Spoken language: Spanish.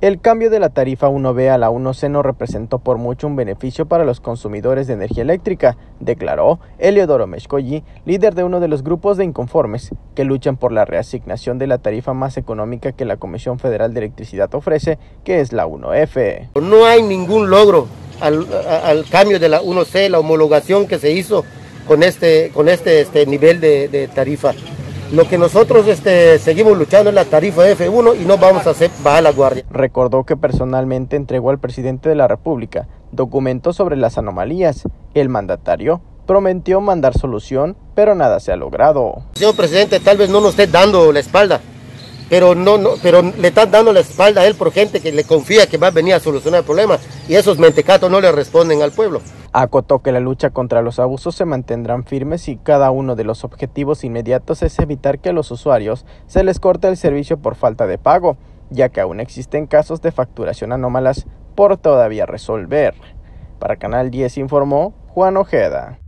El cambio de la tarifa 1B a la 1C no representó por mucho un beneficio para los consumidores de energía eléctrica, declaró Eliodoro Meshkoyi, líder de uno de los grupos de inconformes que luchan por la reasignación de la tarifa más económica que la Comisión Federal de Electricidad ofrece, que es la 1F. No hay ningún logro al, cambio de la 1C, la homologación que se hizo con este, este, este nivel de tarifa. Lo que nosotros este, seguimos luchando es la tarifa F1 y no vamos a hacer bajar la guardia. Recordó que personalmente entregó al presidente de la República documentos sobre las anomalías. El mandatario prometió mandar solución, pero nada se ha logrado. Señor presidente, tal vez no nos esté dando la espalda, pero, no, no, pero le están dando la espalda a él por gente que le confía que va a venir a solucionar el problema y esos mentecatos no le responden al pueblo. Acotó que la lucha contra los abusos se mantendrán firmes y cada uno de los objetivos inmediatos es evitar que a los usuarios se les corte el servicio por falta de pago, ya que aún existen casos de facturación anómalas por todavía resolver. Para Canal 10 informó Juan Ojeda.